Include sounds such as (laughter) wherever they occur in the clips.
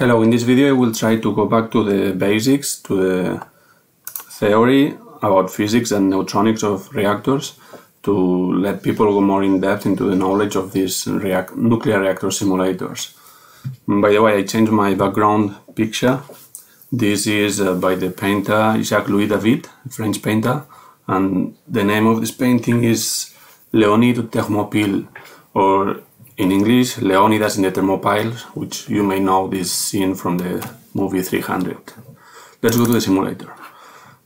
Hello, in this video I will try to go back to the basics, to the theory about physics and neutronics of reactors to let people go more in depth into the knowledge of these reac nuclear reactor simulators. By the way, I changed my background picture. This is uh, by the painter Jacques-Louis David, French painter, and the name of this painting is Leonide Thermopyle, or in English, Leonidas in the Thermopyles, which you may know this scene from the movie 300. Let's go to the simulator.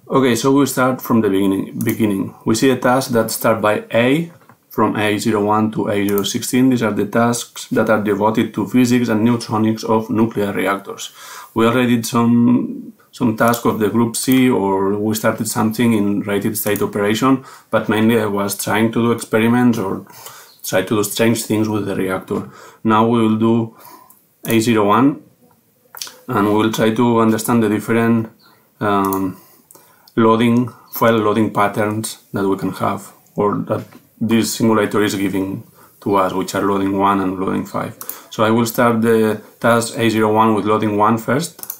Okay, so we start from the beginning. beginning. We see a task that start by A, from A01 to A016. These are the tasks that are devoted to physics and neutronics of nuclear reactors. We already did some some task of the group C or we started something in rated state operation, but mainly I was trying to do experiments or try to do strange things with the reactor. Now we will do A01 and we will try to understand the different um, loading, fuel loading patterns that we can have or that this simulator is giving to us, which are loading 1 and loading 5. So I will start the task A01 with loading 1 first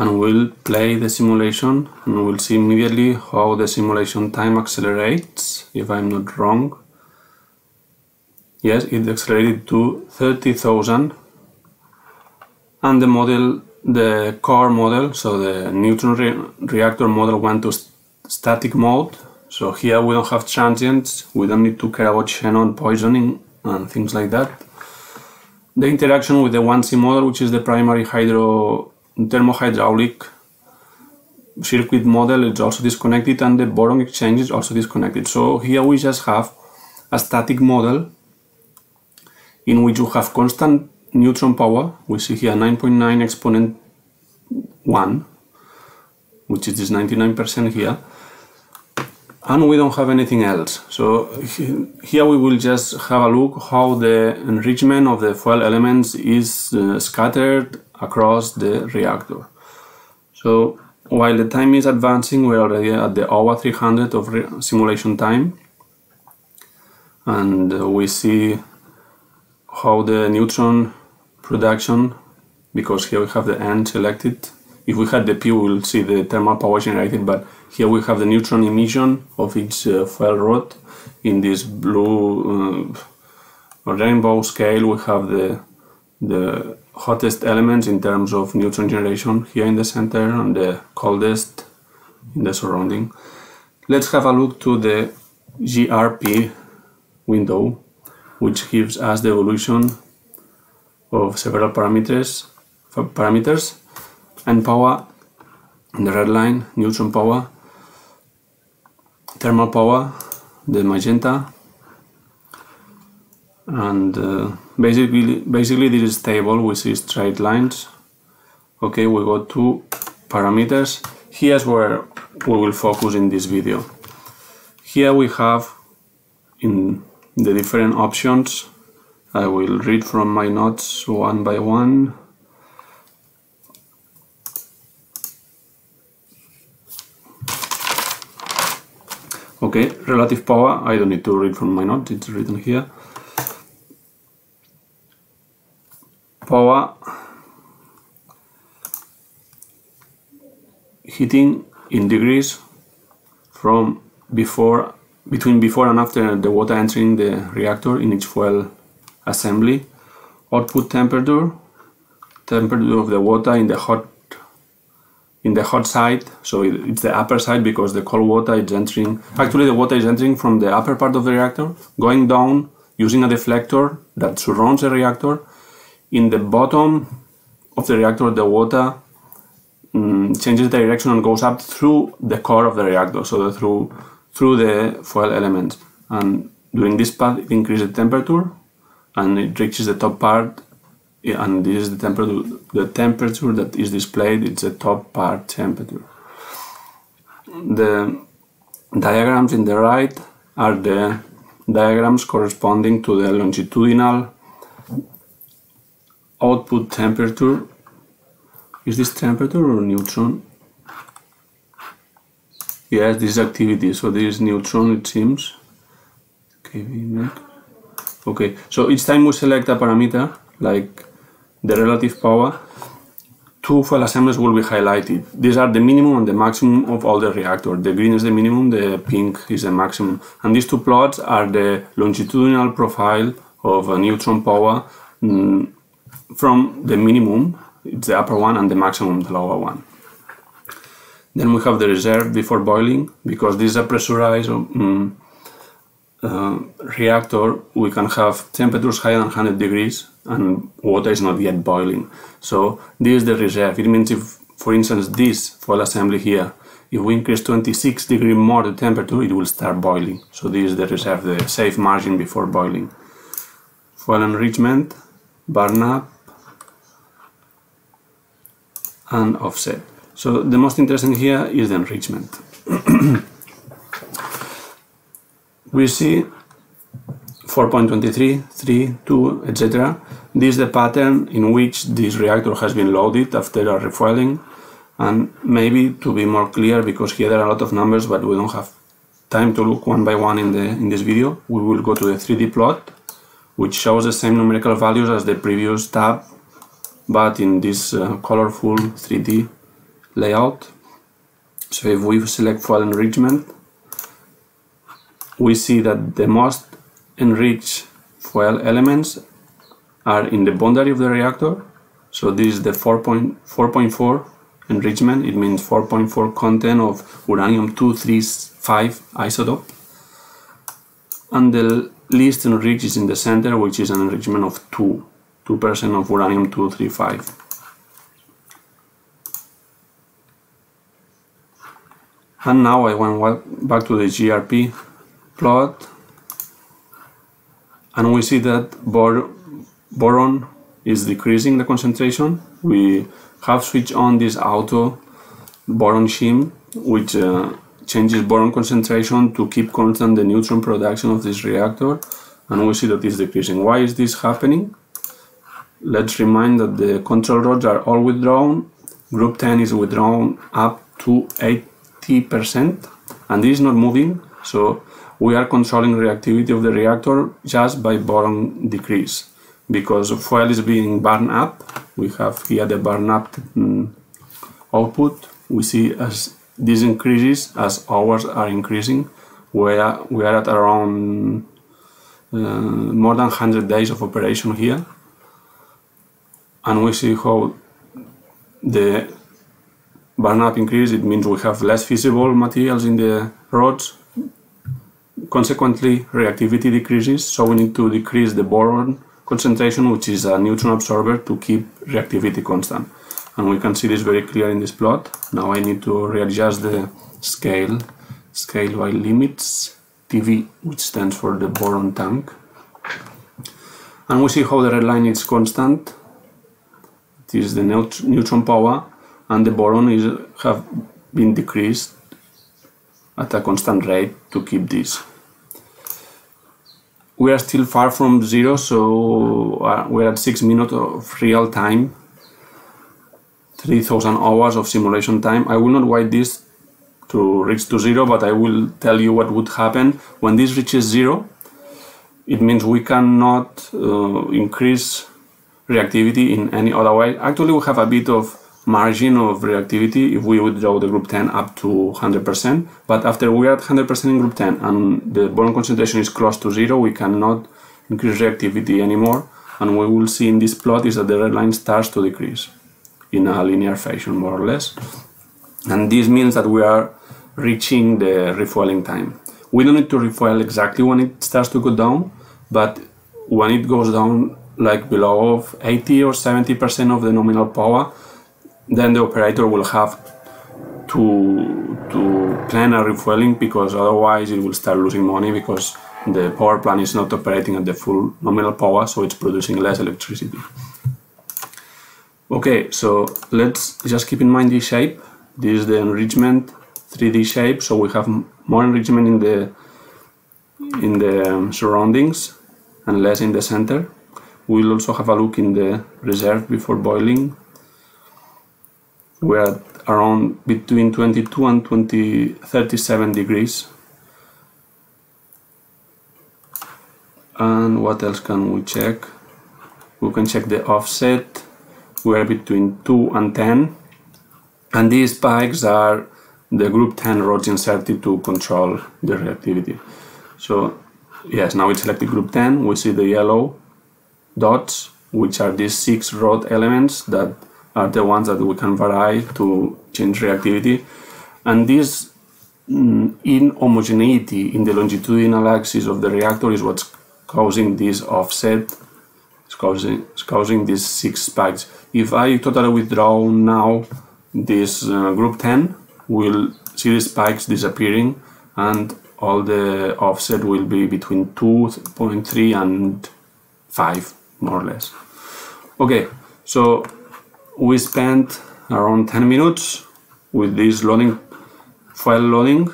and we'll play the simulation and we'll see immediately how the simulation time accelerates if I'm not wrong. Yes it accelerated to 30,000 and the model the core model so the neutron re reactor model went to st static mode. So here we don't have transients we don't need to care about xenon poisoning and things like that. The interaction with the 1C model which is the primary hydro thermohydraulic circuit model is also disconnected and the boron exchange is also disconnected. So here we just have a static model in which you have constant neutron power. We see here 9.9 exponent 1, which is this 99% here. And we don't have anything else. So here we will just have a look how the enrichment of the fuel elements is uh, scattered across the reactor. So while the time is advancing, we're already at the hour 300 of simulation time. And uh, we see how the neutron production, because here we have the end selected. If we had the P, we'll see the thermal power generated, but here we have the neutron emission of each uh, fuel rod. In this blue uh, rainbow scale, we have the the hottest elements in terms of neutron generation here in the center and the coldest in the surrounding. Let's have a look to the GRP window which gives us the evolution of several parameters parameters and power in the red line neutron power thermal power the magenta and uh, basically basically this is table we see straight lines. Okay we go to parameters. Here's where we will focus in this video. Here we have in the different options. I will read from my notes one by one okay relative power. I don't need to read from my notes it's written here. Power. Heating in degrees from before between before and after the water entering the reactor in each fuel assembly. Output temperature. Temperature of the water in the hot in the hot side so it's the upper side because the cold water is entering actually the water is entering from the upper part of the reactor going down using a deflector that surrounds the reactor. In the bottom of the reactor the water um, changes direction and goes up through the core of the reactor so the, through through the fuel elements. And during this path it increases the temperature and it reaches the top part and this is the temperature the temperature that is displayed it's the top part temperature. The diagrams in the right are the diagrams corresponding to the longitudinal output temperature. Is this temperature or neutron? Yes this is activity so this is neutron it seems. Okay Okay, so each time we select a parameter, like the relative power, two fuel assemblies will be highlighted. These are the minimum and the maximum of all the reactors. The green is the minimum, the pink is the maximum. And these two plots are the longitudinal profile of a neutron power mm, from the minimum, it's the upper one, and the maximum, the lower one. Then we have the reserve before boiling, because this is a pressurized um, uh, reactor, we can have temperatures higher than 100 degrees and water is not yet boiling. So this is the reserve. It means if, for instance, this fuel assembly here, if we increase 26 degree more the temperature, it will start boiling. So this is the reserve, the safe margin before boiling. Fuel enrichment, burn up, and offset. So the most interesting here is the enrichment. (clears throat) we see 4.23, 3, 2, etc. This is the pattern in which this reactor has been loaded after a refueling. And maybe to be more clear, because here there are a lot of numbers, but we don't have time to look one by one in, the, in this video, we will go to the 3D plot, which shows the same numerical values as the previous tab, but in this uh, colorful 3D layout. So if we select fuel enrichment, we see that the most enriched fuel elements are in the boundary of the reactor. So this is the 4.4 enrichment. It means 4.4 content of uranium-235 isotope. And the least enriched is in the center, which is an enrichment of 2, 2% of uranium-235. And now I went back to the GRP plot and we see that bor boron is decreasing the concentration. We have switched on this auto boron shim which uh, changes boron concentration to keep constant the neutron production of this reactor and we see that it's decreasing. Why is this happening? Let's remind that the control rods are all withdrawn. Group 10 is withdrawn up to 80% and this is not moving so we are controlling reactivity of the reactor just by boron decrease. Because fuel is being burned up we have here the burn up um, output. We see as this increases as hours are increasing. We are, we are at around uh, more than 100 days of operation here. And we see how the burn up increase. It means we have less fissile materials in the rods consequently reactivity decreases so we need to decrease the boron concentration which is a neutron absorber to keep reactivity constant. And we can see this very clear in this plot. Now I need to readjust the scale scale by limits TV which stands for the boron tank. And we see how the red line is constant. This is the neutron power and the boron is have been decreased at a constant rate to keep this we are still far from zero, so uh, we're at six minutes of real time, 3000 hours of simulation time. I will not wait this to reach to zero, but I will tell you what would happen when this reaches zero. It means we cannot uh, increase reactivity in any other way. Actually, we have a bit of margin of reactivity if we withdraw the group 10 up to 100%. But after we are at 100% in group 10 and the boron concentration is close to zero, we cannot increase reactivity anymore. And we will see in this plot is that the red line starts to decrease in a linear fashion, more or less. And this means that we are reaching the refueling time. We don't need to refuel exactly when it starts to go down, but when it goes down like below of 80 or 70% of the nominal power, then the operator will have to to plan a refueling because otherwise it will start losing money because the power plant is not operating at the full nominal power so it's producing less electricity. Okay so let's just keep in mind this shape. This is the enrichment 3d shape so we have more enrichment in the in the um, surroundings and less in the center. We'll also have a look in the reserve before boiling we're at around between 22 and 20, 37 degrees. and what else can we check? We can check the offset. We are between 2 and 10 and these spikes are the group 10 rods inserted to control the reactivity. So yes now it's selected group 10 we see the yellow dots which are these six rod elements that are the ones that we can vary to change reactivity. And this mm, inhomogeneity in the longitudinal axis of the reactor is what's causing this offset. It's causing, it's causing these six spikes. If I totally withdraw now this uh, group 10 we'll see the spikes disappearing and all the offset will be between 2.3 and 5 more or less. Okay so we spent around 10 minutes with this loading fuel loading.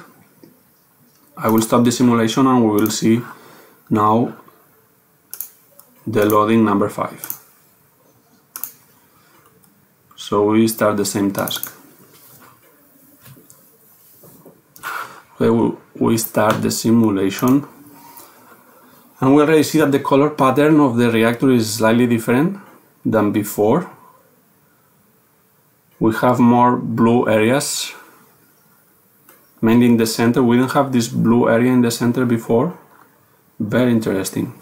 I will stop the simulation and we will see now the loading number 5 so we start the same task. We start the simulation. And we already see that the color pattern of the reactor is slightly different than before we have more blue areas. Mainly in the center. We didn't have this blue area in the center before. Very interesting.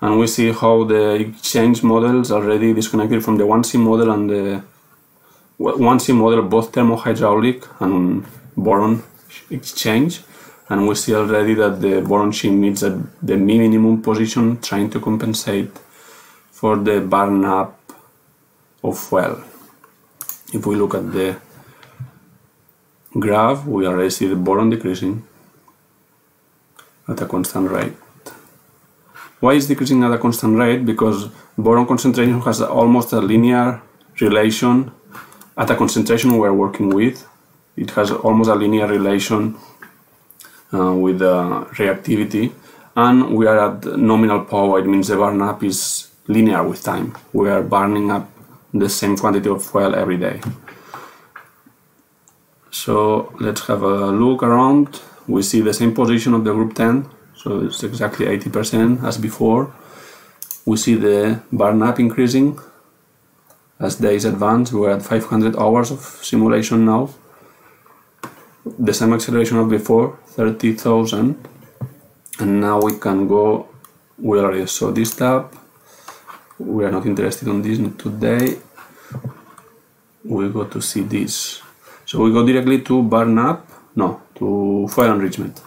And we see how the exchange models already disconnected from the 1C model and the 1C model both thermohydraulic and boron exchange. And we see already that the boron shim meets at the minimum position trying to compensate for the burn up of fuel. If we look at the graph, we already see the boron decreasing at a constant rate. Why is decreasing at a constant rate? Because boron concentration has almost a linear relation at a concentration we're working with. It has almost a linear relation uh, with the reactivity and we are at nominal power, it means the burn up is linear with time. We are burning up the same quantity of fuel every day. So let's have a look around. We see the same position of the group 10 so it's exactly 80% as before. We see the burn up increasing as days advance. We're at 500 hours of simulation now. The same acceleration of before, 30,000. And now we can go, we already saw this tab. We are not interested on this today. We go to see this. So we go directly to burn up, no, to fuel enrichment.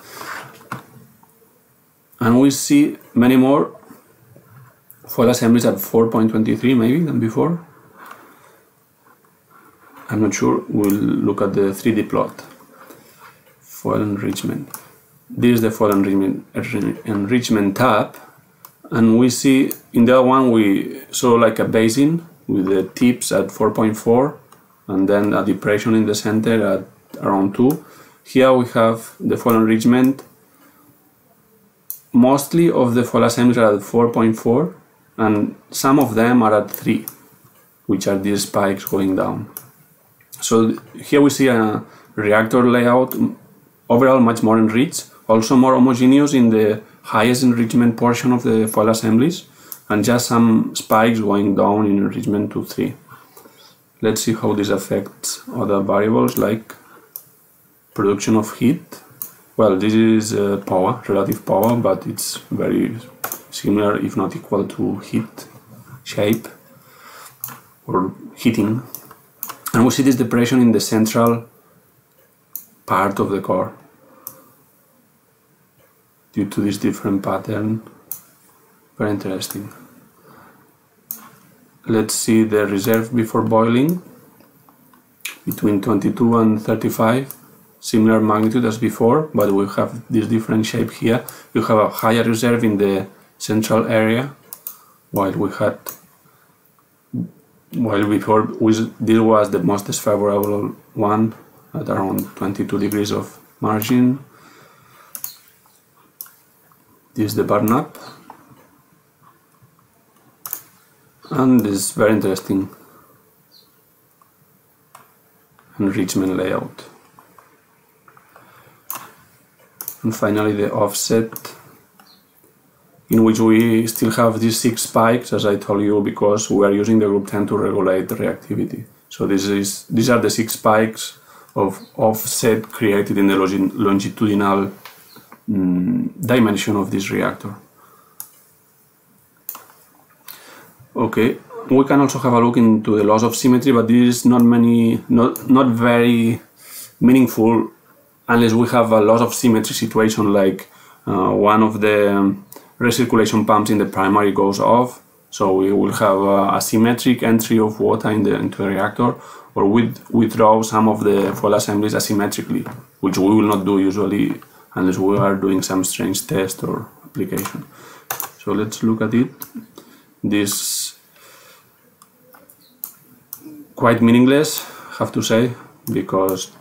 And we see many more. Fuel assemblies at 4.23 maybe than before. I'm not sure. We'll look at the 3D plot. Fuel enrichment. This is the fuel enrichment, enrichment tab and we see in the other one we saw like a basin with the tips at 4.4 and then a depression in the center at around 2 here we have the fuel enrichment. Mostly of the fuel assemblies are at 4.4 and some of them are at 3 which are these spikes going down. So here we see a reactor layout overall much more enriched also more homogeneous in the highest enrichment portion of the fuel assemblies and just some spikes going down in enrichment to 3 let's see how this affects other variables like production of heat. Well, this is uh, power, relative power, but it's very similar, if not equal to heat shape or heating. And we see this depression in the central part of the core due to this different pattern. Very interesting. Let's see the reserve before boiling between 22 and 35 similar magnitude as before, but we have this different shape here. You have a higher reserve in the central area, while we had, while before this was the most favorable one at around 22 degrees of margin. This is the burn up. And this is very interesting enrichment layout and finally the offset in which we still have these six spikes, as I told you, because we are using the group 10 to regulate reactivity. So this is these are the six spikes of offset created in the longitudinal mm, dimension of this reactor. Okay, we can also have a look into the loss of symmetry, but this is not many, not not very meaningful unless we have a loss of symmetry situation like uh, one of the recirculation pumps in the primary goes off so we will have a asymmetric entry of water in the, into the reactor or with, withdraw some of the fuel assemblies asymmetrically, which we will not do usually unless we are doing some strange test or application. So let's look at it. This quite meaningless, have to say, because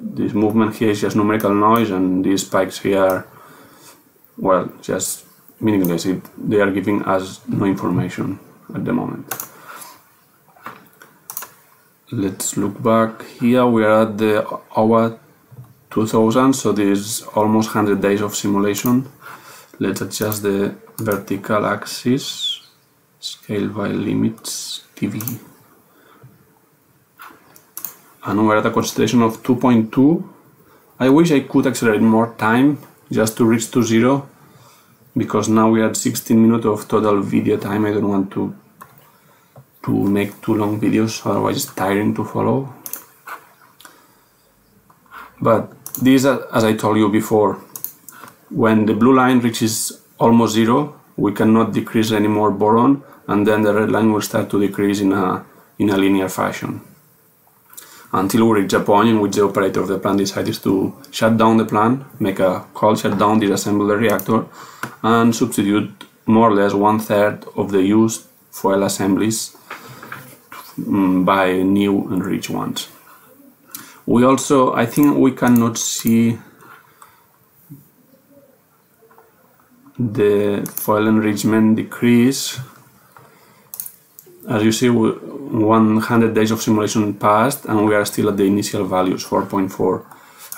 this movement here is just numerical noise and these spikes here, well, just meaningless. It, they are giving us no information at the moment. Let's look back here. We are at the hour 2000, so this is almost 100 days of simulation. Let's adjust the vertical axis, scale by limits, TV. And we're at a concentration of 2.2. I wish I could accelerate more time just to reach to zero because now we had 16 minutes of total video time I don't want to to make too long videos otherwise it's tiring to follow but this as I told you before when the blue line reaches almost zero we cannot decrease any more boron and then the red line will start to decrease in a in a linear fashion until we reach a point in which the operator of the plant decides to shut down the plant, make a cold shutdown, disassemble the reactor, and substitute more or less one third of the used fuel assemblies mm, by new enriched ones. We also, I think we cannot see the fuel enrichment decrease as you see, 100 days of simulation passed and we are still at the initial values, 4.4.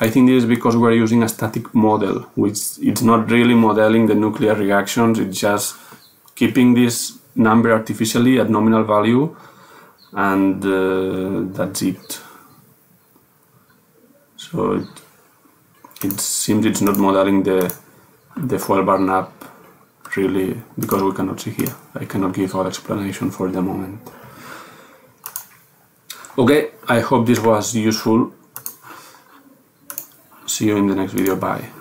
I think this is because we're using a static model, which it's not really modeling the nuclear reactions, it's just keeping this number artificially at nominal value and uh, that's it. So it, it seems it's not modeling the, the fuel burn up really because we cannot see here. I cannot give all explanation for the moment. Okay, I hope this was useful. See you in the next video. Bye.